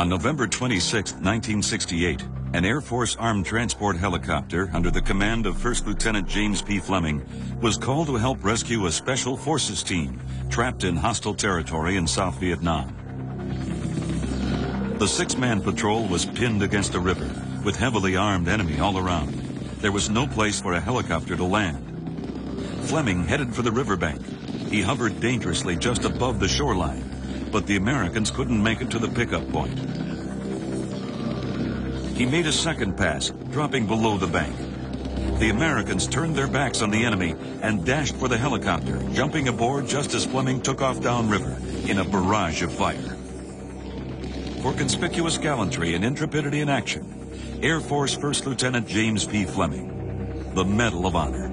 On November 26, 1968, an Air Force armed transport helicopter under the command of First Lieutenant James P. Fleming was called to help rescue a special forces team trapped in hostile territory in South Vietnam. The six-man patrol was pinned against a river with heavily armed enemy all around. There was no place for a helicopter to land. Fleming headed for the riverbank. He hovered dangerously just above the shoreline but the Americans couldn't make it to the pickup point. He made a second pass, dropping below the bank. The Americans turned their backs on the enemy and dashed for the helicopter, jumping aboard just as Fleming took off downriver in a barrage of fire. For conspicuous gallantry and intrepidity in action, Air Force First Lieutenant James P. Fleming, the Medal of Honor.